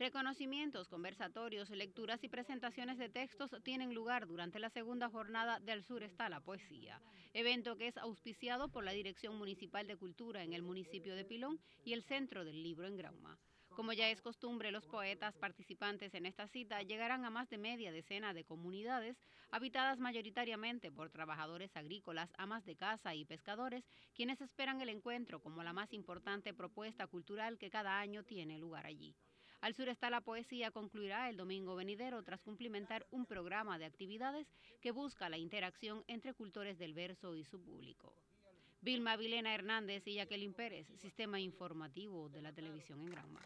Reconocimientos, conversatorios, lecturas y presentaciones de textos tienen lugar durante la segunda jornada del Sur está la poesía, evento que es auspiciado por la Dirección Municipal de Cultura en el municipio de Pilón y el Centro del Libro en Grauma. Como ya es costumbre, los poetas participantes en esta cita llegarán a más de media decena de comunidades habitadas mayoritariamente por trabajadores agrícolas, amas de casa y pescadores, quienes esperan el encuentro como la más importante propuesta cultural que cada año tiene lugar allí. Al sur está la poesía concluirá el domingo venidero tras cumplimentar un programa de actividades que busca la interacción entre cultores del verso y su público. Vilma Vilena Hernández y Jacqueline Pérez, Sistema Informativo de la Televisión en Granma.